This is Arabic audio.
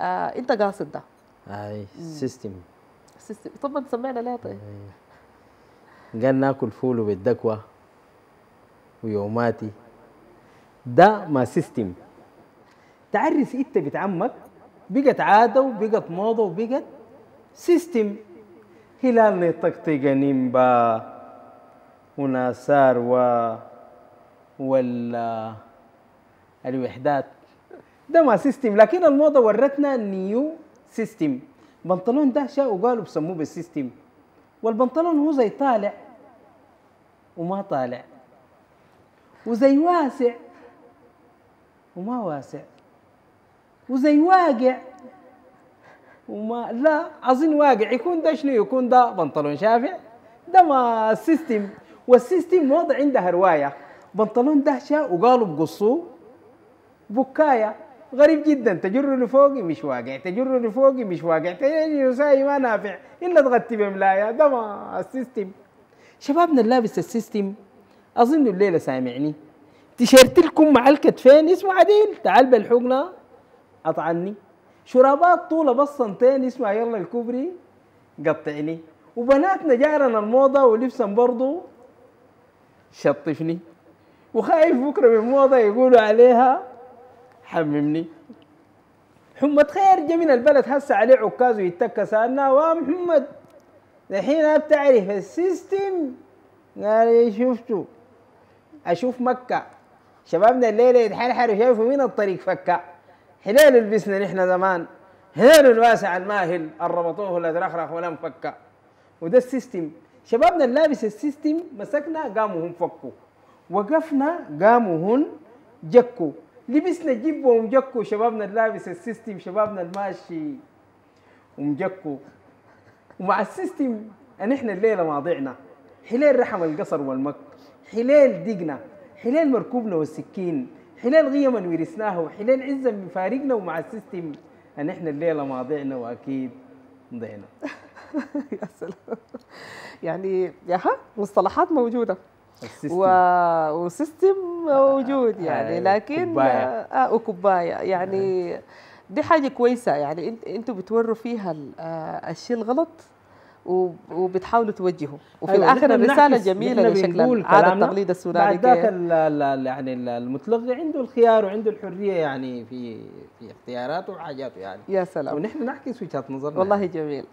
آه انت قاصد ده. هاي سيستم سيستم طب سمعنا ليه طيب؟ قال ناكل فول بالدكوة ويوماتي. ده ما سيستم تعرس انت بتعمك بقت عادة وبقت موضة وبقت سيستم هلال نطقطق نيمبا وناسار و ولا الوحدات. ده ما system لكن الموضة ورتنا new system بنطلون ده شاء وقالوا بسموه بال system والبنطلون هو زي طالع وما طالع. وزي واسع وما واسع. وزي واقع وما لا اظن واقع. يكون ده شنو؟ يكون ده بنطلون شافع؟ ده ما ال system والسيستم وضع عندها رواية. بنطلون دهشه وقالوا بقصوه. بكاية. غريب جدا. تجر لفوقي مش واقع. تجر لفوقي مش واقع. تجر ما نافع. إلا تغطي بملايه ده ما السيستم شبابنا اللابس السيستم. أظن الليلة سامعني. تيشيرت لكم مع الكتفين اسمه عديل. تعال بالحقنة. أطعني. شرابات طولة بس سنتين اسمها يلا الكوبري. قطعني. وبناتنا جارنا الموضة ولبسا برضو. شطفني. وخايف بكرة من موضة يقولوا عليها. حممني. محمد خير جا من البلد هسه عليه عكاز ويتكى سألنا ومحمد الحين بتعرف السيستم؟ قال إيه شفته أشوف مكة. شبابنا الليلة يتحرحروا شايفوا مين الطريق فكة؟ حلال لبسنا نحن زمان. حلال الواسع الماهل الربطوه الأزرخرخ ولم فكة. وده السيستم. شبابنا اللابس السيستم مسكنا قاموا هم فكوا. وقفنا قاموا هن جكوا. لبسنا جيب ومجكوا شبابنا اللابس السيستم شبابنا الماشي. ومجكوا ومع السيستم ان إحنا الليلة ماضيعنا. حلال رحم القصر والمك حلال دقنا. حلال مركوبنا والسكين. حلال غيما ورثناها وحلال عزا مفارقنا ومع ال system ان إحنا الليلة ماضيعنا. وأكيد ضينا يا سلام. يعني ياها مصطلحات موجودة. و... و system موجود يعني أيوة، لكن كوباية. آه وكوبايه يعني دي حاجة كويسة. يعني انت إنتوا بتوروا فيها ال- آه الشيء الغلط وب- وبتحاولوا توجهوا. وفي أيوة، الآخر الرسالة جميلة لشكل عادة كلامنا، التقليد السوداني بعد ذاك يعني ال- المتلقي عنده الخيار وعنده الحرية يعني في في اختياراته وحاجاته يعني. يا سلام. ونحن نعكس وجهه نظرنا. والله جميل.